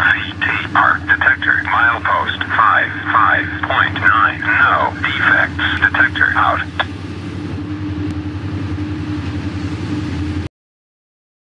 Puis